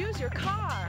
choose your car.